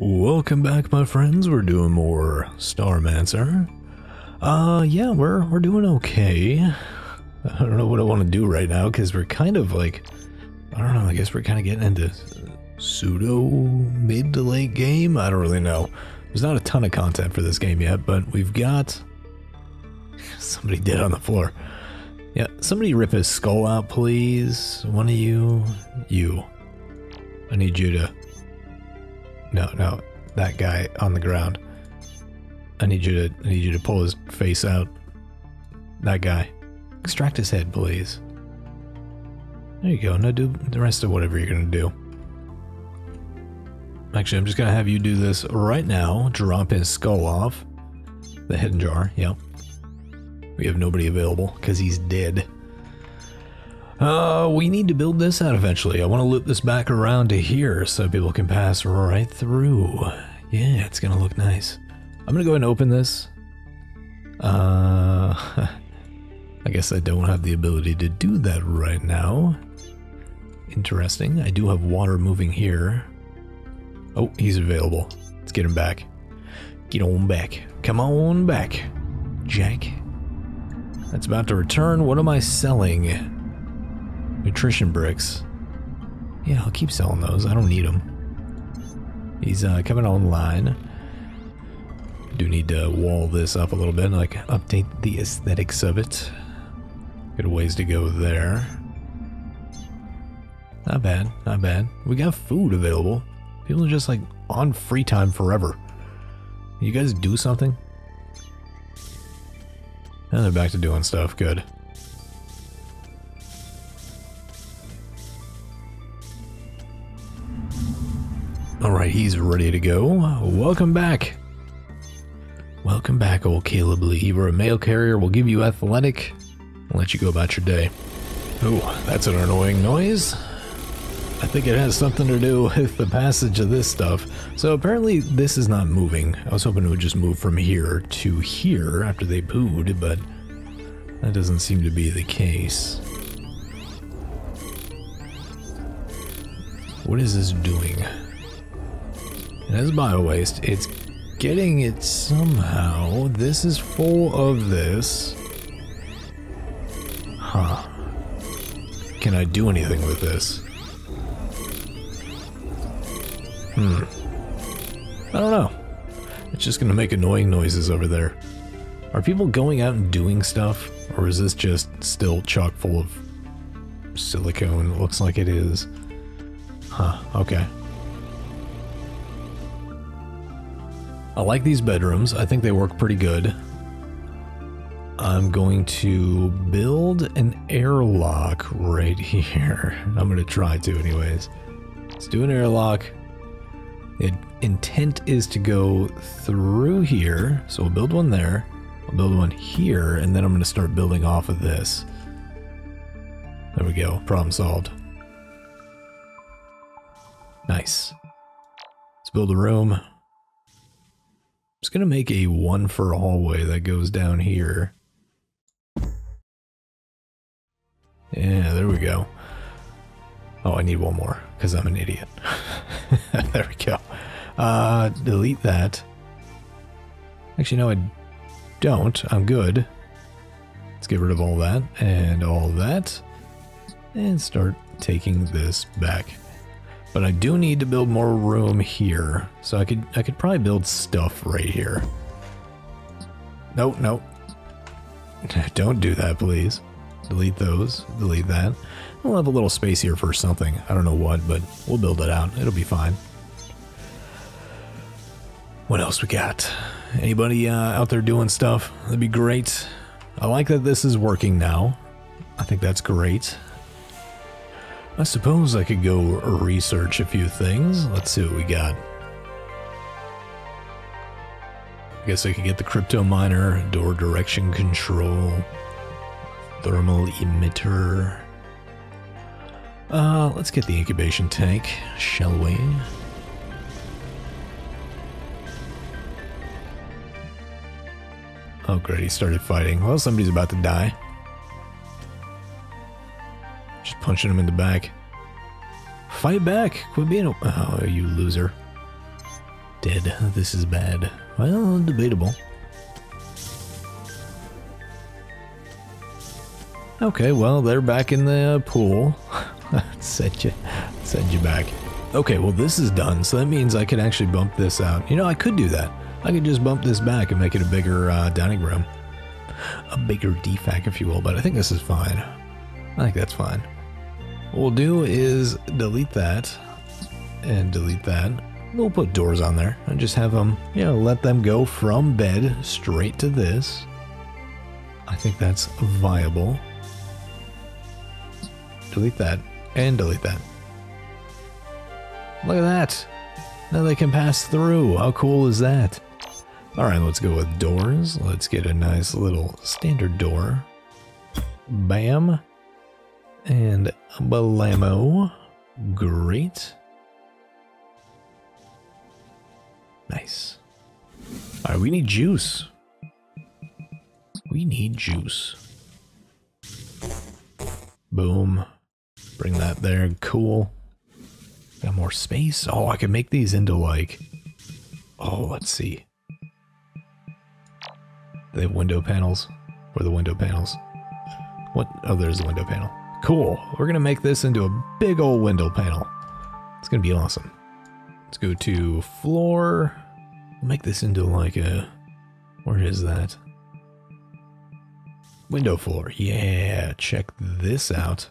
Welcome back, my friends. We're doing more Starmancer. Uh, yeah, we're we're doing okay. I don't know what I want to do right now because we're kind of like, I don't know. I guess we're kind of getting into pseudo mid to late game. I don't really know. There's not a ton of content for this game yet, but we've got somebody dead on the floor. Yeah, somebody rip his skull out, please. One of you, you. I need you to no, no, that guy on the ground. I need you to I need you to pull his face out. That guy. Extract his head, please. There you go. Now do the rest of whatever you're gonna do. Actually, I'm just gonna have you do this right now. Drop his skull off. The hidden jar, yep. We have nobody available because he's dead. Uh, we need to build this out eventually. I want to loop this back around to here so people can pass right through. Yeah, it's gonna look nice. I'm gonna go ahead and open this. Uh, I guess I don't have the ability to do that right now. Interesting. I do have water moving here. Oh, he's available. Let's get him back. Get on back. Come on back, Jack. That's about to return. What am I selling? Nutrition bricks. Yeah, I'll keep selling those. I don't need them. He's uh, coming online. Do need to wall this up a little bit, like update the aesthetics of it. Got a ways to go there. Not bad, not bad. We got food available. People are just like on free time forever. You guys do something? And they're back to doing stuff. Good. Alright, he's ready to go. Welcome back. Welcome back, old Caleb Lee. We're a mail carrier. We'll give you athletic. I'll let you go about your day. Oh, that's an annoying noise. I think it has something to do with the passage of this stuff. So apparently this is not moving. I was hoping it would just move from here to here after they pooed, but that doesn't seem to be the case. What is this doing? It has bio waste. It's getting it somehow. This is full of this. Huh. Can I do anything with this? Hmm. I don't know. It's just gonna make annoying noises over there. Are people going out and doing stuff? Or is this just still chock full of silicone? It looks like it is. Huh, okay. I like these bedrooms. I think they work pretty good. I'm going to build an airlock right here. I'm going to try to anyways. Let's do an airlock. The intent is to go through here. So we'll build one there. I'll build one here, and then I'm going to start building off of this. There we go. Problem solved. Nice. Let's build a room just going to make a one for hallway that goes down here. Yeah, there we go. Oh, I need one more because I'm an idiot. there we go. Uh, delete that. Actually, no, I don't. I'm good. Let's get rid of all that and all that and start taking this back. But I do need to build more room here. So I could I could probably build stuff right here. Nope, nope. Don't do that, please. Delete those. Delete that. We'll have a little space here for something. I don't know what, but we'll build it out. It'll be fine. What else we got? Anybody uh, out there doing stuff? That'd be great. I like that this is working now. I think that's great. I suppose I could go research a few things. Let's see what we got. I guess I could get the crypto miner, door direction control, thermal emitter. Uh, let's get the incubation tank, shall we? Oh great, he started fighting. Well, somebody's about to die. Just punching him in the back. Fight back! Quit being a- Oh, you loser. Dead. This is bad. Well, debatable. Okay, well, they're back in the pool. send you, send you back. Okay, well, this is done, so that means I could actually bump this out. You know, I could do that. I could just bump this back and make it a bigger uh, dining room. A bigger defac, if you will, but I think this is fine. I think that's fine. We'll do is delete that and delete that. We'll put doors on there and just have them, you know, let them go from bed straight to this. I think that's viable. Delete that and delete that. Look at that. Now they can pass through. How cool is that? All right, let's go with doors. Let's get a nice little standard door. Bam. And Balamo. Great. Nice. All right, we need juice. We need juice. Boom. Bring that there. Cool. Got more space. Oh, I can make these into like... Oh, let's see. They have window panels. Where the window panels? What? Oh, there's the window panel. Cool. We're going to make this into a big old window panel. It's going to be awesome. Let's go to floor. Make this into like a... Where is that? Window floor. Yeah, check this out.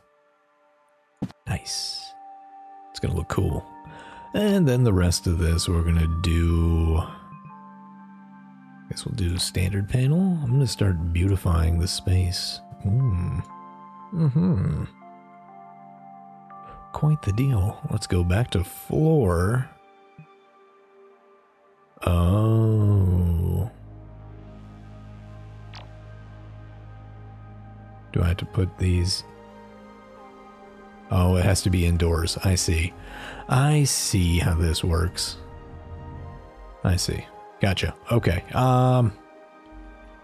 Nice. It's going to look cool. And then the rest of this we're going to do... I guess we'll do standard panel. I'm going to start beautifying the space. Hmm. Hmm. Quite the deal. Let's go back to floor. Oh. Do I have to put these? Oh, it has to be indoors. I see. I see how this works. I see. Gotcha. Okay. Um,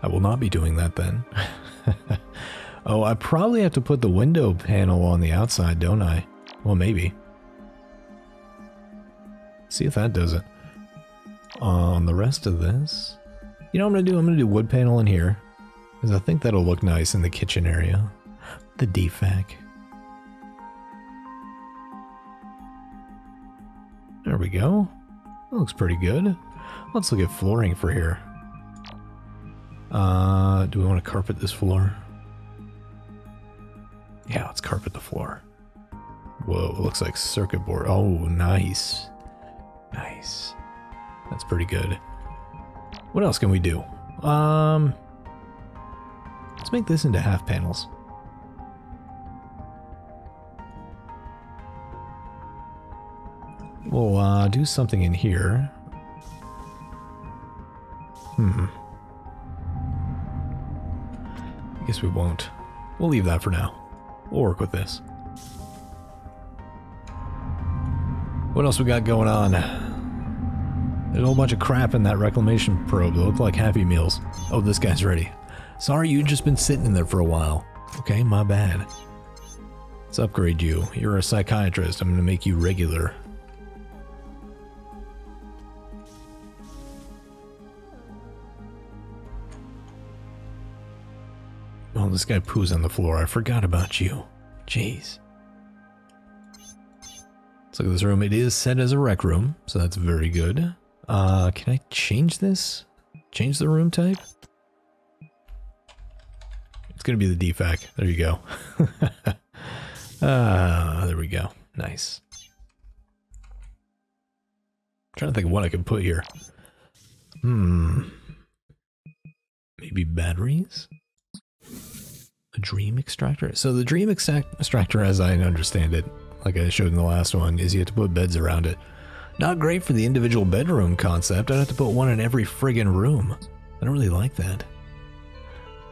I will not be doing that then. oh, I probably have to put the window panel on the outside, don't I? Well, maybe. See if that does it. On the rest of this, you know what I'm gonna do? I'm gonna do wood panel in here. Because I think that'll look nice in the kitchen area. The defac. There we go. That looks pretty good. Let's look at flooring for here. Uh, do we want to carpet this floor? Yeah, let's carpet the floor. Whoa, looks like circuit board. Oh, nice. Nice. That's pretty good. What else can we do? Um, let's make this into half panels. We'll uh, do something in here. Hmm. I guess we won't. We'll leave that for now. We'll work with this. What else we got going on? There's a whole bunch of crap in that reclamation probe that look like Happy Meals. Oh, this guy's ready. Sorry, you've just been sitting in there for a while. Okay, my bad. Let's upgrade you. You're a psychiatrist. I'm gonna make you regular. This guy poos on the floor. I forgot about you. Jeez. Let's look at this room. It is set as a rec room, so that's very good. Uh, can I change this? Change the room type? It's gonna be the defac. There you go. Ah, uh, there we go. Nice. I'm trying to think of what I can put here. Hmm. Maybe batteries? A dream extractor? So the dream extractor, as I understand it, like I showed in the last one, is you have to put beds around it. Not great for the individual bedroom concept. I'd have to put one in every friggin' room. I don't really like that.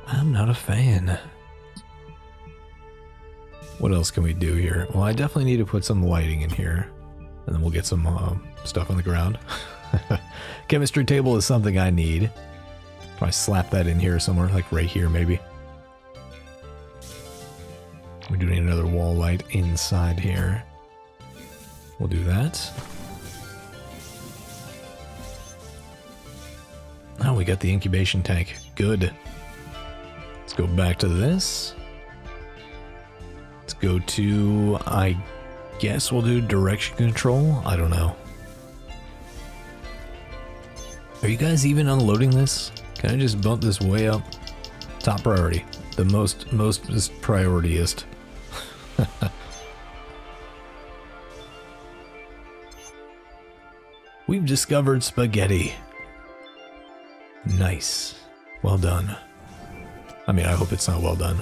I'm not a fan. What else can we do here? Well, I definitely need to put some lighting in here. And then we'll get some uh, stuff on the ground. Chemistry table is something I need. Probably slap that in here somewhere, like right here maybe. We do need another wall light inside here. We'll do that. Oh, we got the incubation tank. Good. Let's go back to this. Let's go to, I guess we'll do direction control. I don't know. Are you guys even unloading this? Can I just bump this way up? Top priority. The most, most priorityist. We've discovered spaghetti. Nice. Well done. I mean, I hope it's not well done.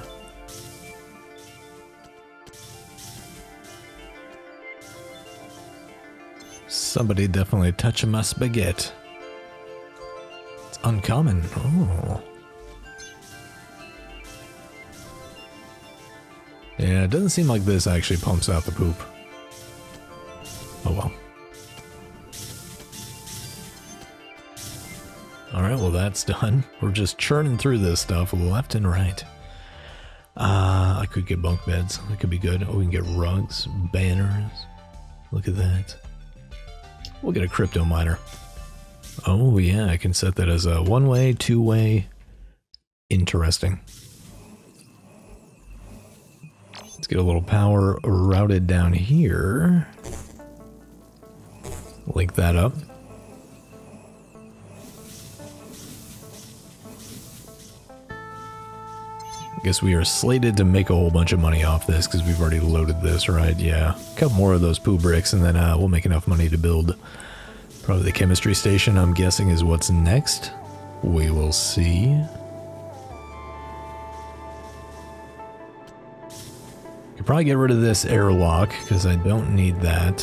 Somebody definitely touching my spaghetti. It's uncommon. Oh. Yeah, it doesn't seem like this actually pumps out the poop. Oh well. Alright, well that's done. We're just churning through this stuff left and right. Uh, I could get bunk beds. That could be good. Oh, we can get rugs, banners. Look at that. We'll get a crypto miner. Oh yeah, I can set that as a one-way, two-way. Interesting. Let's get a little power routed down here. Link that up. I guess we are slated to make a whole bunch of money off this because we've already loaded this, right? Yeah. A couple more of those poo bricks and then uh, we'll make enough money to build probably the chemistry station, I'm guessing, is what's next. We will see. Probably get rid of this airlock because I don't need that.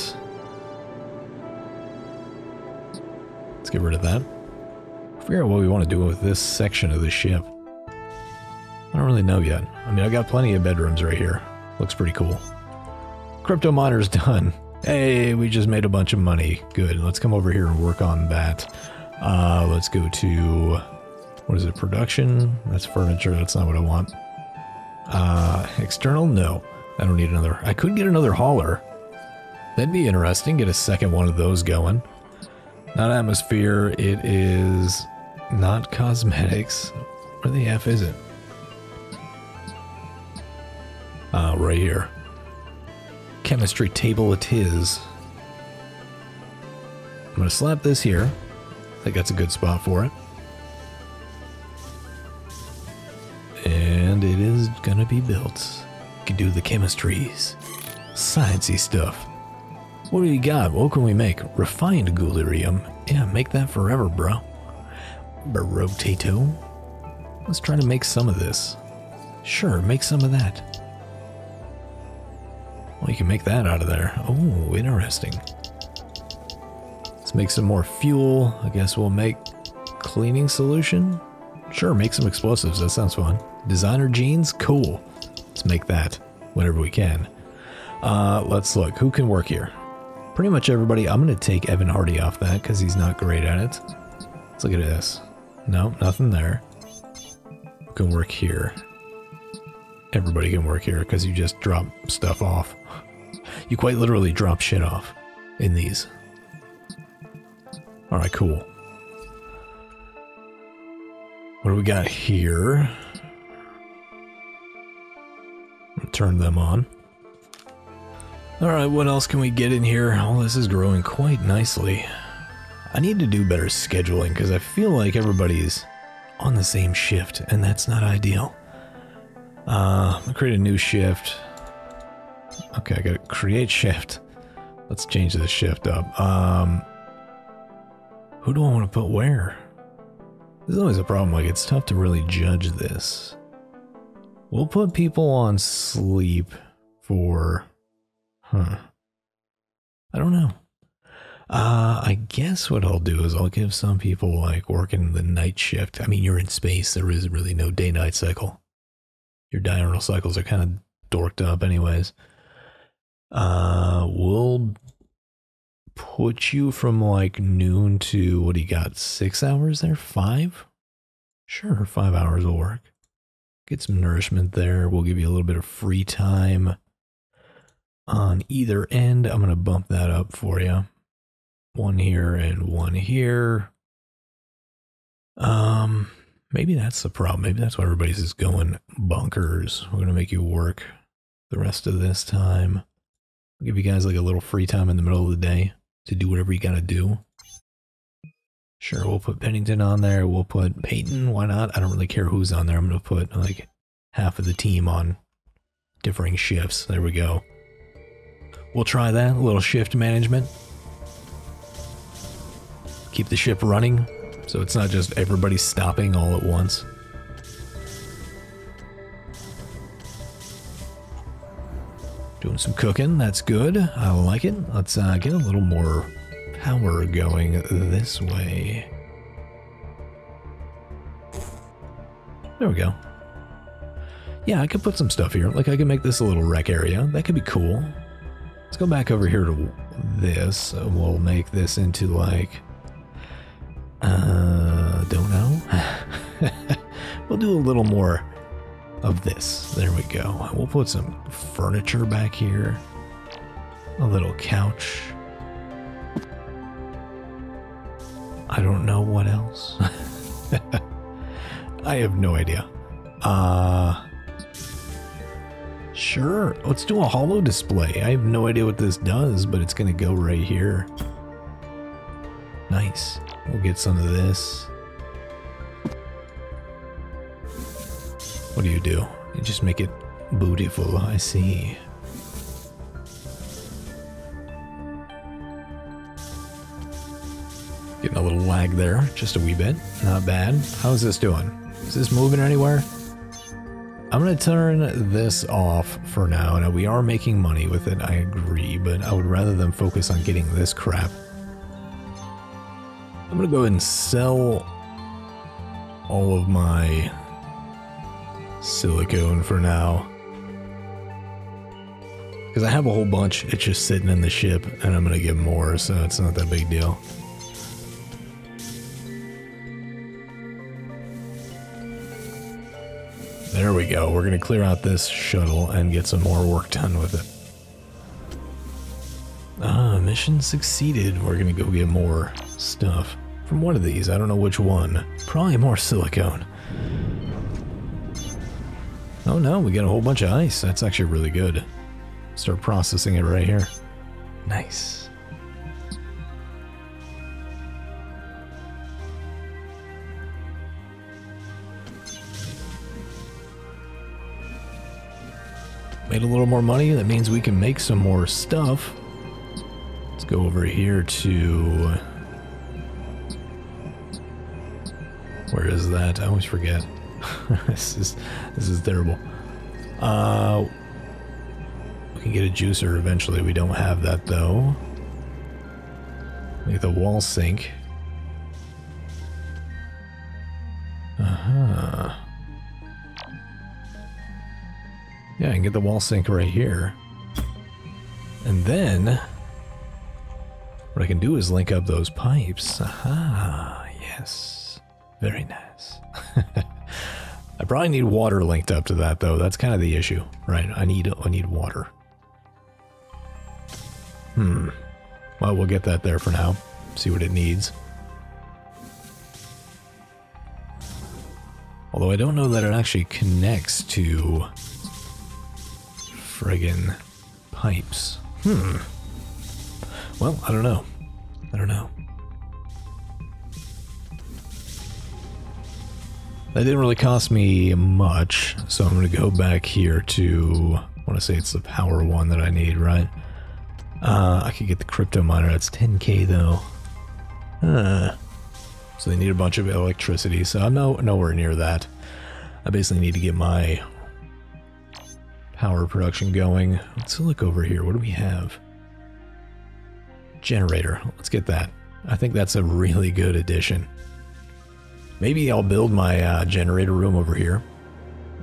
Let's get rid of that. Figure out what we want to do with this section of the ship. I don't really know yet. I mean, I've got plenty of bedrooms right here. Looks pretty cool. Crypto miner's done. Hey, we just made a bunch of money. Good. Let's come over here and work on that. Uh, let's go to, what is it, production? That's furniture. That's not what I want. Uh, external? No. I don't need another. I could get another hauler. That'd be interesting. Get a second one of those going. Not atmosphere. It is not cosmetics. Where the F is it? Uh, right here. Chemistry table it is. I'm going to slap this here. I think that's a good spot for it. And it is going to be built. Can do the chemistries. Sciencey stuff. What do you got? What can we make? Refined goulerium. Yeah, make that forever, bro. Barotato. Let's try to make some of this. Sure, make some of that. Well, you can make that out of there. Oh, interesting. Let's make some more fuel. I guess we'll make cleaning solution. Sure, make some explosives. That sounds fun. Designer jeans? Cool. Let's make that whenever we can. Uh, let's look. Who can work here? Pretty much everybody. I'm going to take Evan Hardy off that because he's not great at it. Let's look at this. No, nothing there. Who can work here? Everybody can work here because you just drop stuff off. You quite literally drop shit off in these. Alright, cool. What do we got here? Turn them on. Alright, what else can we get in here? All this is growing quite nicely. I need to do better scheduling because I feel like everybody's on the same shift and that's not ideal. Uh, create a new shift. Okay, I gotta create shift. Let's change the shift up. Um, who do I want to put where? There's always a problem, like it's tough to really judge this. We'll put people on sleep for, huh. I don't know. Uh, I guess what I'll do is I'll give some people like working the night shift. I mean, you're in space. There is really no day-night cycle. Your diurnal cycles are kind of dorked up anyways. Uh, we'll put you from like noon to what do you got? Six hours there? Five? Sure, five hours will work. Get some nourishment there. We'll give you a little bit of free time on either end. I'm going to bump that up for you. One here and one here. Um, maybe that's the problem. Maybe that's why everybody's just going bunkers. We're gonna make you work the rest of this time. I'll give you guys like a little free time in the middle of the day to do whatever you gotta do. Sure, we'll put Pennington on there. We'll put Peyton. Why not? I don't really care who's on there. I'm gonna put like half of the team on differing shifts. There we go. We'll try that. A little shift management. Keep the ship running so it's not just everybody stopping all at once. Doing some cooking, that's good. I like it. Let's uh, get a little more power going this way. There we go. Yeah, I could put some stuff here. Like I could make this a little rec area. That could be cool. Let's go back over here to this. We'll make this into like... Uh, don't know. we'll do a little more of this. There we go. We'll put some furniture back here. A little couch. I don't know what else. I have no idea. Uh Sure, let's do a hollow display. I have no idea what this does, but it's gonna go right here. Nice. We'll get some of this. What do you do? You just make it beautiful, I see. Little lag there, just a wee bit. Not bad. How's this doing? Is this moving anywhere? I'm going to turn this off for now. Now, we are making money with it, I agree, but I would rather them focus on getting this crap. I'm going to go ahead and sell all of my silicone for now. Because I have a whole bunch, it's just sitting in the ship, and I'm going to get more, so it's not that big deal. There we go. We're going to clear out this shuttle and get some more work done with it. Ah, mission succeeded. We're going to go get more stuff from one of these. I don't know which one. Probably more silicone. Oh no, we got a whole bunch of ice. That's actually really good. Start processing it right here. Nice. Made a little more money. That means we can make some more stuff. Let's go over here to... Where is that? I always forget. this is this is terrible. Uh, we can get a juicer eventually. We don't have that though. Get the wall sink. Get the wall sink right here. And then, what I can do is link up those pipes. Aha, yes. Very nice. I probably need water linked up to that though. That's kind of the issue, right? I need I need water. Hmm. Well, we'll get that there for now. See what it needs. Although I don't know that it actually connects to friggin' pipes. Hmm. Well, I don't know. I don't know. That didn't really cost me much, so I'm going to go back here to, I want to say it's the power one that I need, right? Uh, I could get the crypto miner, that's 10k though. Uh, so they need a bunch of electricity, so I'm no, nowhere near that. I basically need to get my power production going. Let's look over here. What do we have? Generator. Let's get that. I think that's a really good addition. Maybe I'll build my uh, generator room over here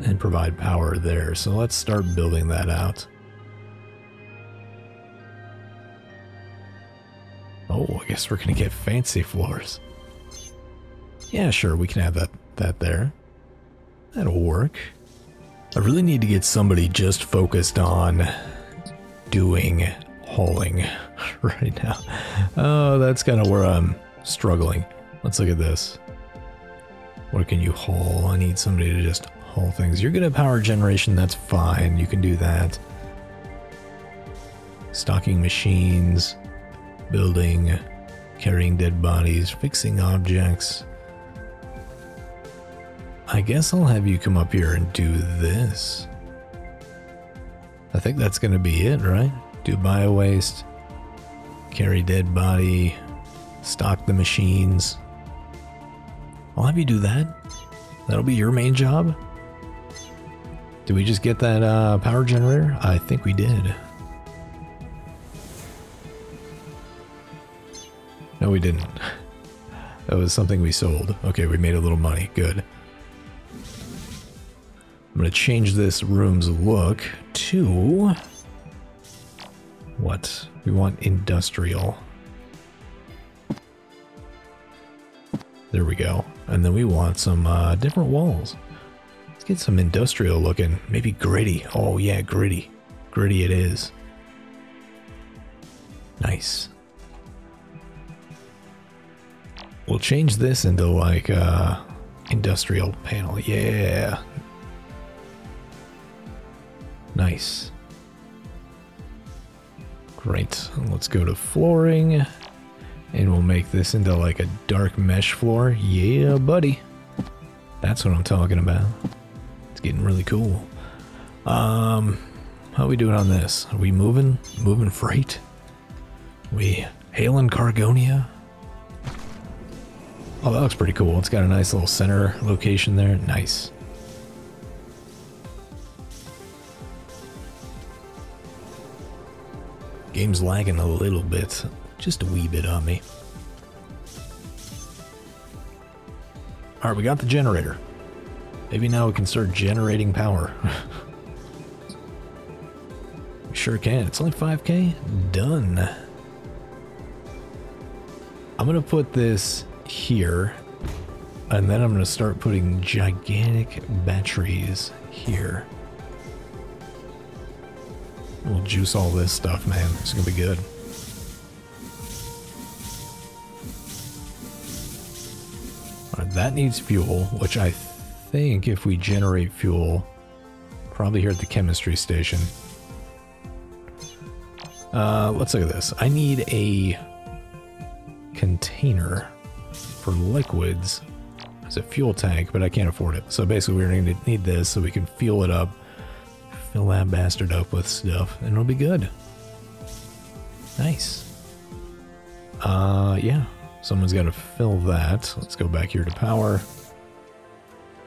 and provide power there. So let's start building that out. Oh, I guess we're going to get fancy floors. Yeah, sure, we can have that, that there. That'll work. I really need to get somebody just focused on doing hauling right now. Oh, that's kind of where I'm struggling. Let's look at this. What can you haul? I need somebody to just haul things. You're good at power generation, that's fine. You can do that. Stocking machines, building, carrying dead bodies, fixing objects. I guess I'll have you come up here and do this. I think that's going to be it, right? Do bio waste, carry dead body, stock the machines. I'll have you do that. That'll be your main job. Did we just get that uh, power generator? I think we did. No, we didn't. That was something we sold. Okay, we made a little money. Good. I'm going to change this room's look to... What? We want industrial. There we go. And then we want some uh, different walls. Let's get some industrial looking. Maybe gritty. Oh yeah, gritty. Gritty it is. Nice. We'll change this into like uh industrial panel. Yeah. Nice. Great. Let's go to flooring. And we'll make this into like a dark mesh floor. Yeah, buddy. That's what I'm talking about. It's getting really cool. Um, how we doing on this? Are we moving? Moving freight? We hailing Cargonia? Oh, that looks pretty cool. It's got a nice little center location there. Nice. Game's lagging a little bit. Just a wee bit on me. Alright, we got the generator. Maybe now we can start generating power. we sure can. It's only 5k? Done. I'm to put this here. And then I'm to start putting gigantic batteries here. We'll juice all this stuff, man. It's to be good. that needs fuel, which I think if we generate fuel, probably here at the chemistry station. Uh, let's look at this. I need a container for liquids as a fuel tank, but I can't afford it. So basically we're going to need this so we can fuel it up, fill that bastard up with stuff, and it'll be good. Nice. Uh, yeah. Someone's got to fill that. Let's go back here to power.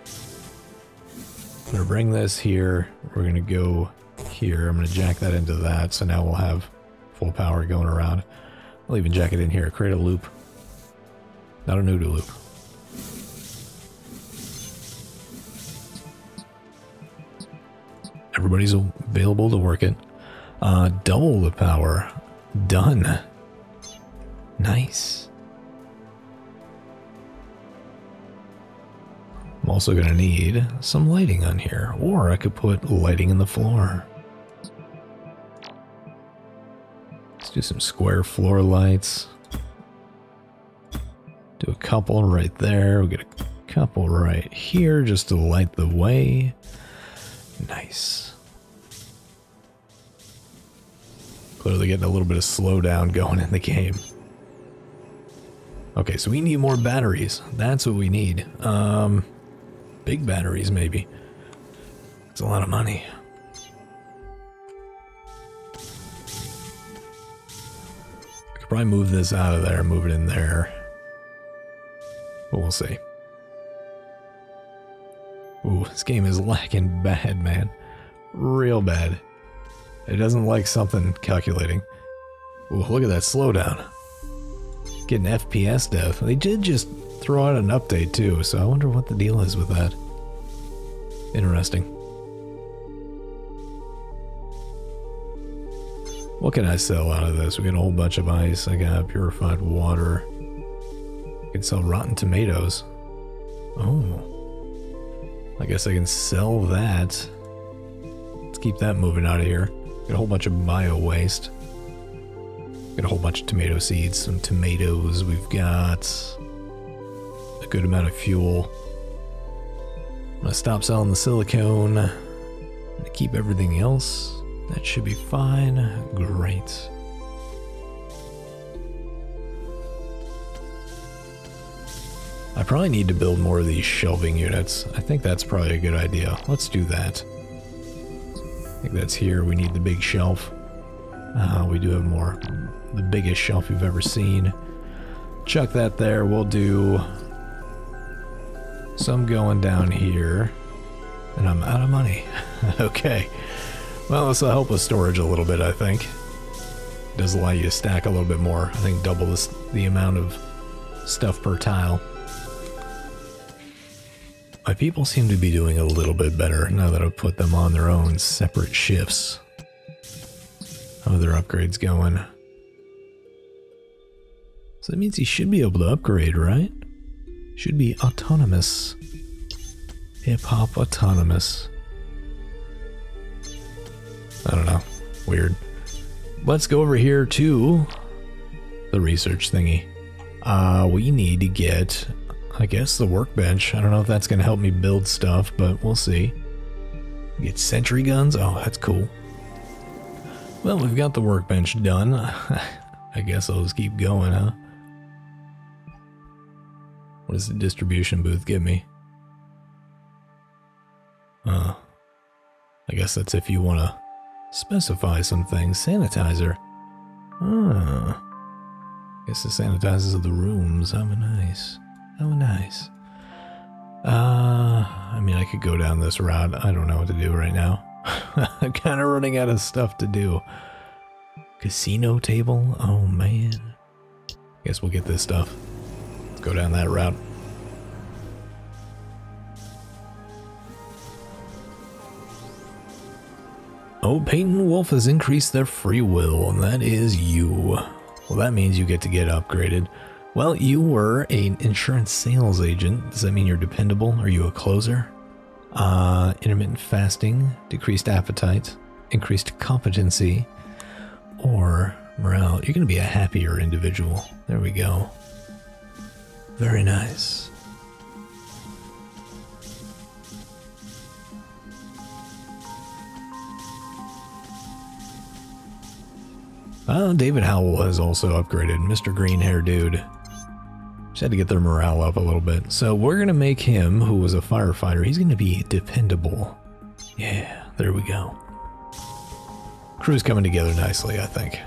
I'm going to bring this here. We're going to go here. I'm going to jack that into that. So now we'll have full power going around. I'll even jack it in here. Create a loop. Not a noodle loop. Everybody's available to work it. Uh, double the power. Done. Nice. I'm also going to need some lighting on here, or I could put lighting in the floor. Let's do some square floor lights. Do a couple right there. We'll get a couple right here just to light the way. Nice. Clearly getting a little bit of slowdown going in the game. Okay, so we need more batteries. That's what we need. Um, Big batteries, maybe. It's a lot of money. I could probably move this out of there, move it in there. But we'll see. Ooh, this game is lacking bad, man. Real bad. It doesn't like something calculating. Ooh, look at that slowdown. Getting FPS death. They did just throw out an update too, so I wonder what the deal is with that. Interesting. What can I sell out of this? We got a whole bunch of ice. I got purified water. I can sell rotten tomatoes. Oh. I guess I can sell that. Let's keep that moving out of here. Got a whole bunch of bio waste. Got a whole bunch of tomato seeds, some tomatoes. We've got a good amount of fuel. I'm gonna stop selling the silicone. I'm gonna keep everything else. That should be fine. Great. I probably need to build more of these shelving units. I think that's probably a good idea. Let's do that. I think that's here. We need the big shelf. Uh, we do have more. The biggest shelf you've ever seen. Chuck that there. We'll do some going down here. And I'm out of money. okay. Well, this will help with storage a little bit, I think. does allow you to stack a little bit more. I think double the amount of stuff per tile. My people seem to be doing a little bit better now that I've put them on their own separate shifts. How are their upgrades going? So that means he should be able to upgrade, right? Should be autonomous. Hip hop autonomous. I don't know. Weird. Let's go over here to the research thingy. Uh, we need to get I guess the workbench. I don't know if that's going to help me build stuff, but we'll see. Get sentry guns? Oh, that's cool. Well, we've got the workbench done. I guess I'll just keep going, huh? What does the distribution booth give me? Uh, I guess that's if you want to specify some things. Sanitizer. Ah. Guess it sanitizes of the rooms. How nice. Oh, nice. Uh, I mean, I could go down this route. I don't know what to do right now. I'm kind of running out of stuff to do. Casino table? Oh, man. Guess we'll get this stuff. Let's go down that route. Oh, Peyton Wolf has increased their free will, and that is you. Well, that means you get to get upgraded. Well, you were an insurance sales agent. Does that mean you're dependable? Are you a closer? Uh, intermittent fasting, decreased appetite, increased competency, or morale. You're going to be a happier individual. There we go. Very nice. Uh, David Howell has also upgraded. Mr. Green Hair Dude. Had to get their morale up a little bit. So we're going to make him, who was a firefighter, he's going to be dependable. Yeah, there we go. Crew's coming together nicely, I think.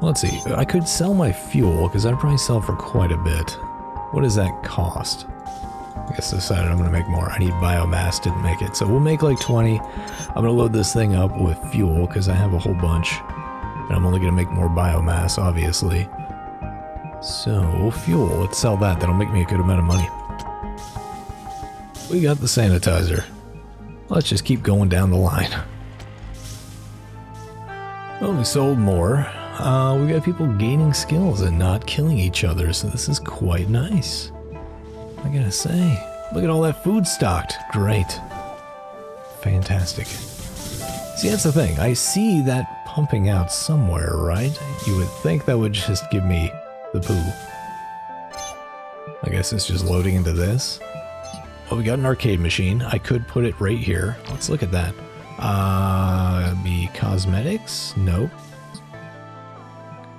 Let's see. I could sell my fuel, because I'd probably sell for quite a bit. What does that cost? I guess I decided I'm going to make more. I need biomass, didn't make it. So we'll make like 20. I'm going to load this thing up with fuel, because I have a whole bunch. And I'm only going to make more biomass, obviously. So, fuel. Let's sell that. That'll make me a good amount of money. We got the sanitizer. Let's just keep going down the line. Well, we sold more. Uh, we got people gaining skills and not killing each other, so this is quite nice. I gotta say, look at all that food stocked. Great. Fantastic. See, that's the thing. I see that pumping out somewhere, right? You would think that would just give me the poo. I guess it's just loading into this. Oh, we got an arcade machine. I could put it right here. Let's look at that. Uh, be cosmetics? Nope.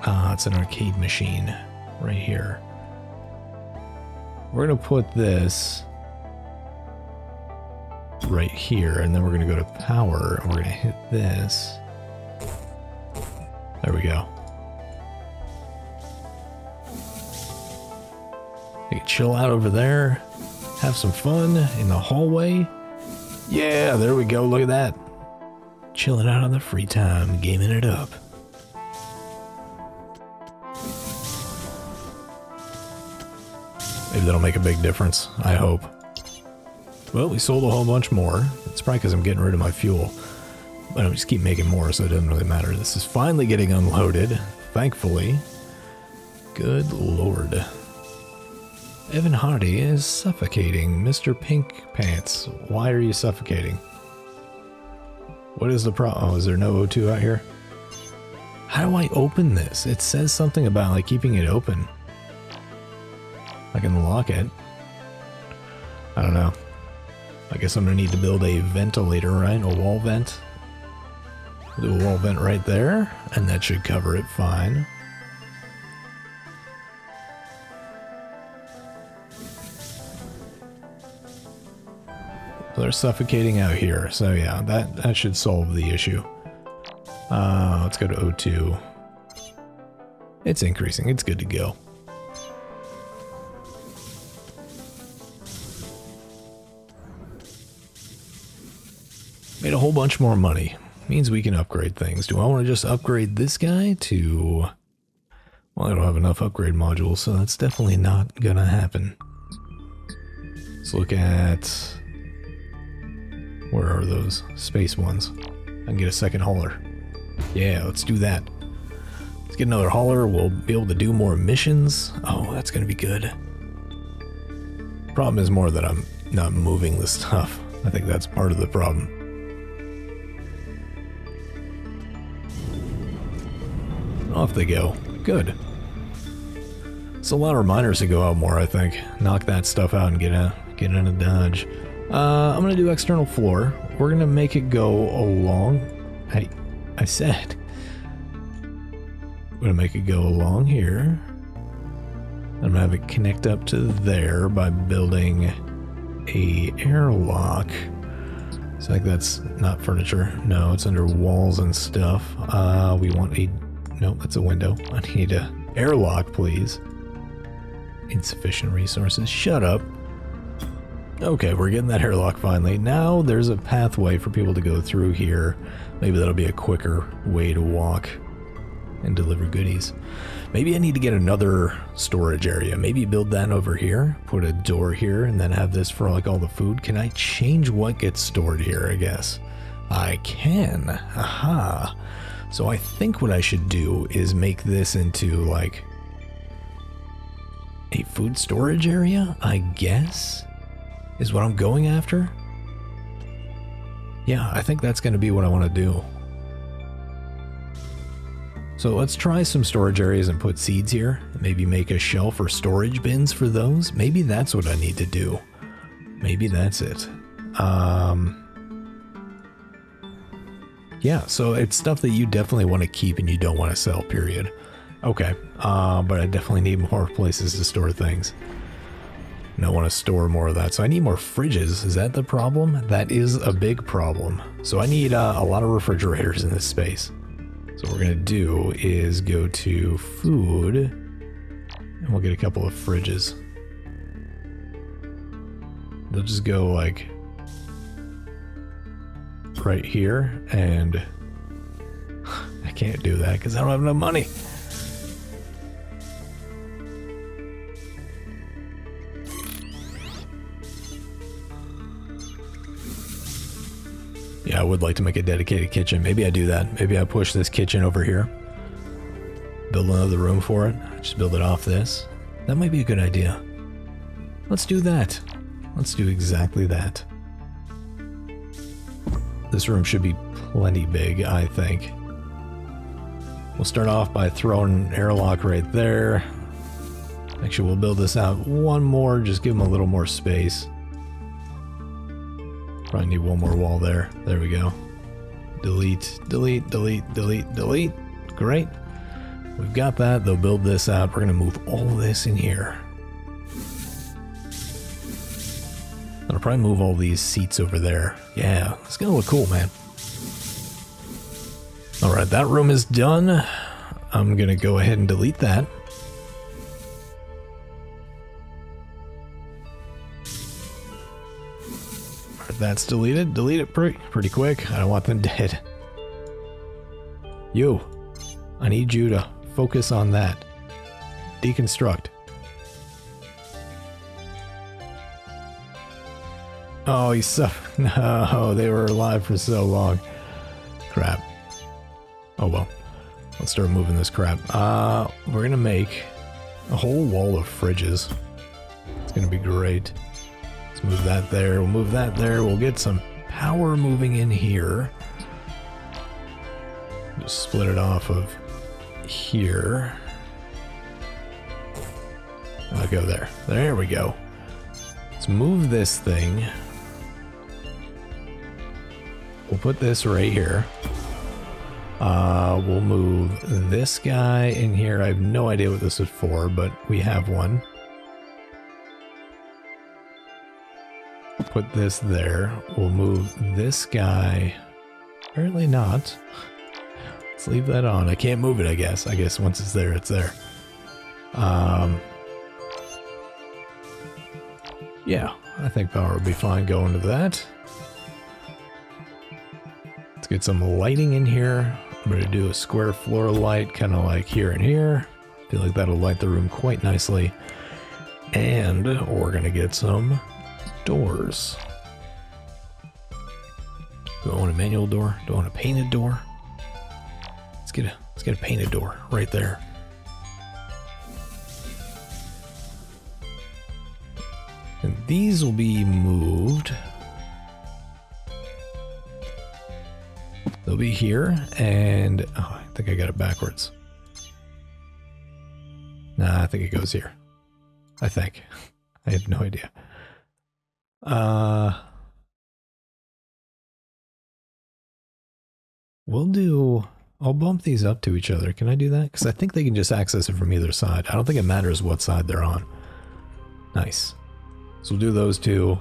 Ah, uh, it's an arcade machine right here. We're gonna put this right here, and then we're gonna go to power, and we're gonna hit this. There we go. You can chill out over there, have some fun in the hallway. Yeah, there we go. Look at that. Chilling out on the free time, gaming it up. Maybe that'll make a big difference. I hope. Well, we sold a whole bunch more. It's probably because I'm getting rid of my fuel. But I just keep making more, so it doesn't really matter. This is finally getting unloaded, thankfully. Good lord. Evan Hardy is suffocating. Mr. Pink Pants, why are you suffocating? What is the problem? Oh, is there no O2 out here? How do I open this? It says something about like keeping it open. I can lock it. I don't know. I guess I'm gonna need to build a ventilator, right? A wall vent. Do a wall vent right there, and that should cover it fine. They're suffocating out here, so yeah, that, that should solve the issue. Uh, let's go to O2. It's increasing, it's good to go. Made a whole bunch more money. Means we can upgrade things. Do I want to just upgrade this guy to... Well, I don't have enough upgrade modules, so that's definitely not gonna happen. Let's look at... Where are those? Space ones. I can get a second hauler. Yeah, let's do that. Let's get another hauler. We'll be able to do more missions. Oh, that's gonna be good. Problem is more that I'm not moving the stuff. I think that's part of the problem. Off they go. Good. It's a lot of reminders to go out more, I think. Knock that stuff out and get, a, get in a dodge. Uh, I'm gonna do external floor. We're gonna make it go along. Hey, I said. I'm gonna make it go along here. I'm gonna have it connect up to there by building a airlock. It's like that's not furniture. No, it's under walls and stuff. Uh, we want a no, that's a window. I need a airlock, please. Insufficient resources. Shut up. Okay, we're getting that airlock finally. Now there's a pathway for people to go through here. Maybe that'll be a quicker way to walk and deliver goodies. Maybe I need to get another storage area. Maybe build that over here, put a door here, and then have this for like all the food. Can I change what gets stored here, I guess? I can. Aha. So I think what I should do is make this into like a food storage area, I guess, is what I'm going after. Yeah, I think that's going to be what I want to do. So let's try some storage areas and put seeds here. Maybe make a shelf or storage bins for those. Maybe that's what I need to do. Maybe that's it. Um, yeah, so it's stuff that you definitely want to keep and you don't want to sell, period. Okay, uh, but I definitely need more places to store things. And I want to store more of that. So I need more fridges. Is that the problem? That is a big problem. So I need uh, a lot of refrigerators in this space. So what we're going to do is go to food and we'll get a couple of fridges. They'll just go like right here, and I can't do that because I don't have enough money. Yeah, I would like to make a dedicated kitchen. Maybe I do that. Maybe I push this kitchen over here. Build another room for it. Just build it off this. That might be a good idea. Let's do that. Let's do exactly that. This room should be plenty big, I think. We'll start off by throwing an airlock right there. Actually, we'll build this out one more, just give them a little more space. Probably need one more wall there. There we go. Delete, delete, delete, delete, delete. Great. We've got that. They'll build this out. We're going to move all this in here. I'll probably move all these seats over there. Yeah, it's gonna look cool, man. Alright, that room is done. I'm gonna go ahead and delete that. That's deleted. Delete it pretty, pretty quick. I don't want them dead. You. I need you to focus on that. Deconstruct. Oh, he's so... No, they were alive for so long. Crap. Oh well. Let's start moving this crap. Uh, we're gonna make a whole wall of fridges. It's gonna be great. Let's move that there. We'll move that there. We'll get some power moving in here. Just split it off of here. I'll go there. There we go. Let's move this thing. We'll put this right here. Uh, we'll move this guy in here. I have no idea what this is for, but we have one. Put this there. We'll move this guy. Apparently not. Let's leave that on. I can't move it, I guess. I guess once it's there, it's there. Um, yeah, I think power will be fine going to that. Let's get some lighting in here. I'm going to do a square floor light, kind of like here and here. I feel like that'll light the room quite nicely. And we're going to get some doors. Do I want a manual door? Do I want a painted door? Let's get a let's get a painted door right there. And these will be moved. They'll be here, and oh, I think I got it backwards. Nah, I think it goes here. I think. I have no idea. Uh, we'll do. I'll bump these up to each other. Can I do that? Because I think they can just access it from either side. I don't think it matters what side they're on. Nice. So we'll do those two.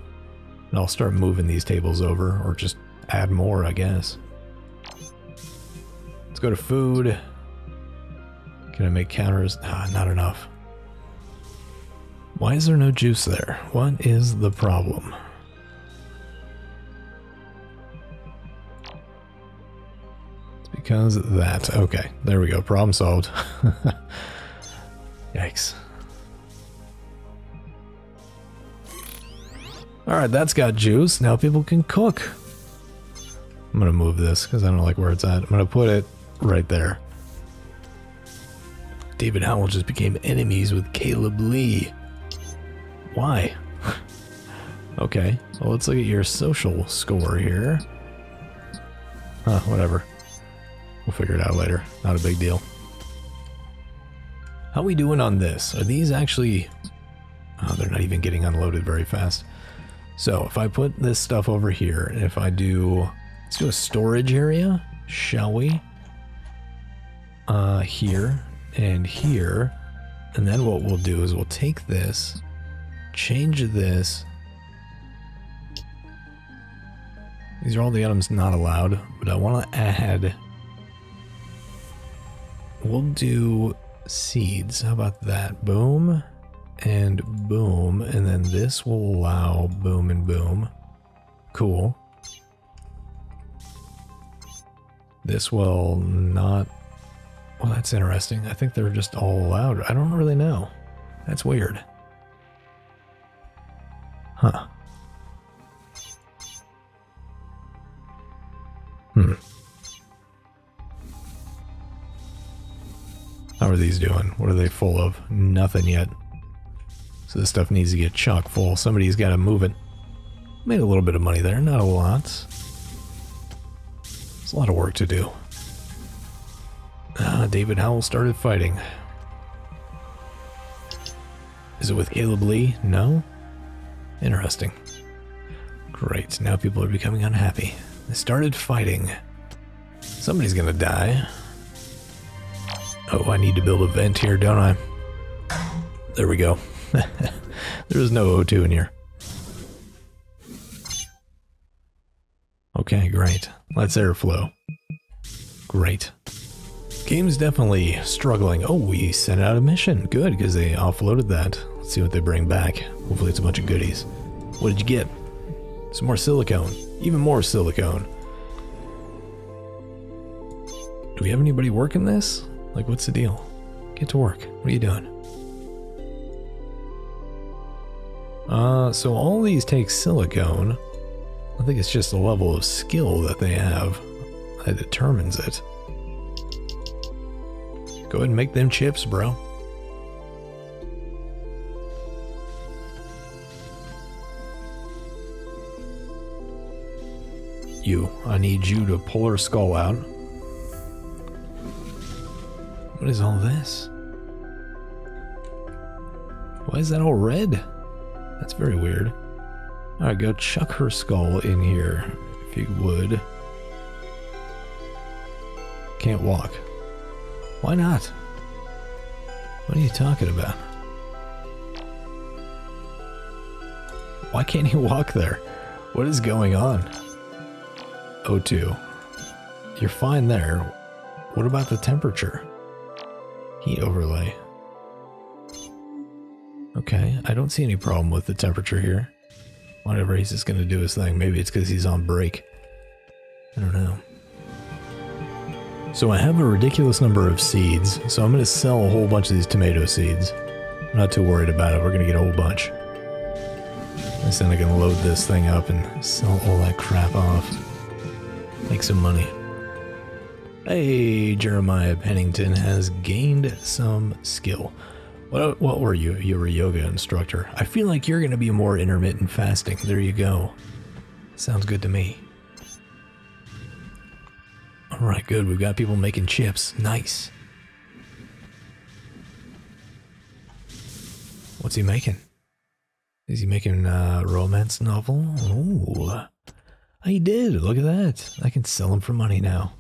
And I'll start moving these tables over, or just add more, I guess. Go to food. Can I make counters? Ah, not enough. Why is there no juice there? What is the problem? It's because that. Okay, there we go. Problem solved. Yikes. Alright, that's got juice. Now people can cook. I'm gonna move this because I don't like where it's at. I'm gonna put it right there. David Howell just became enemies with Caleb Lee. Why? okay, well let's look at your social score here. Huh, whatever. We'll figure it out later. Not a big deal. How we doing on this? Are these actually... Oh, they're not even getting unloaded very fast. So if I put this stuff over here, if I do... Let's do a storage area, shall we? Uh, here and here. And then what we'll do is we'll take this change this. These are all the items not allowed, but I want to add... We'll do seeds. How about that? Boom and boom. And then this will allow boom and boom. Cool. This will not... Well, that's interesting. I think they're just all allowed. I don't really know. That's weird. Huh. Hmm. How are these doing? What are they full of? Nothing yet. So this stuff needs to get chock full. Somebody's got to move it. Made a little bit of money there, not a lot. It's a lot of work to do. Ah, David Howell started fighting. Is it with Caleb Lee? No? Interesting. Great, now people are becoming unhappy. They started fighting. Somebody's gonna die. Oh, I need to build a vent here, don't I? There we go. There's no O2 in here. Okay, great. Let's airflow. Great. Game's definitely struggling. Oh, we sent out a mission. Good, because they offloaded that. Let's see what they bring back. Hopefully it's a bunch of goodies. What did you get? Some more silicone. Even more silicone. Do we have anybody working this? Like, what's the deal? Get to work. What are you doing? Uh, so all these take silicone. I think it's just the level of skill that they have that determines it. Go ahead and make them chips, bro. You. I need you to pull her skull out. What is all this? Why is that all red? That's very weird. Alright, go chuck her skull in here, if you would. Can't walk. Why not? What are you talking about? Why can't he walk there? What is going on? O2. You're fine there. What about the temperature? Heat overlay. Okay, I don't see any problem with the temperature here. Whatever, he's just gonna do his thing. Maybe it's because he's on break. I don't know. So I have a ridiculous number of seeds, so I'm gonna sell a whole bunch of these tomato seeds. I'm not too worried about it, we're gonna get a whole bunch. And then I'm gonna load this thing up and sell all that crap off. Make some money. Hey, Jeremiah Pennington has gained some skill. What, what were you? You were a yoga instructor. I feel like you're going to be more intermittent fasting. There you go. Sounds good to me. Alright, good. We've got people making chips. Nice. What's he making? Is he making a romance novel? Oh, he did. Look at that. I can sell him for money now.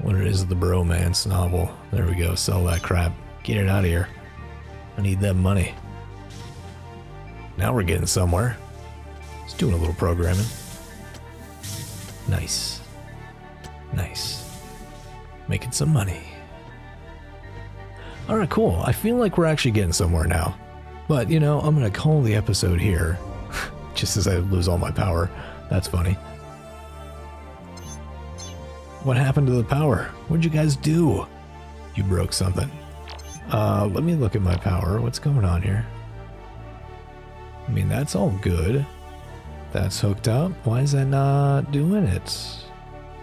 What is the bromance novel. There we go. Sell that crap. Get it out of here. I need that money. Now we're getting somewhere. Just doing a little programming. Nice. Nice. Making some money. Alright, cool. I feel like we're actually getting somewhere now. But, you know, I'm going to call the episode here. Just as I lose all my power. That's funny. What happened to the power? What'd you guys do? You broke something. Uh, let me look at my power. What's going on here? I mean, that's all good. That's hooked up. Why is that not doing it?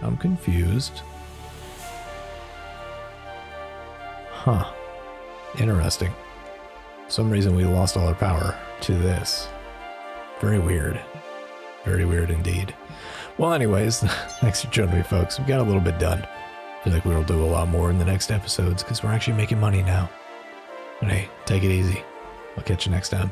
I'm confused. Huh. Interesting. some reason we lost all our power to this. Very weird. Very weird indeed. Well, anyways, thanks for joining me, folks. We got a little bit done. I feel like we'll do a lot more in the next episodes because we're actually making money now. But hey, take it easy. I'll catch you next time.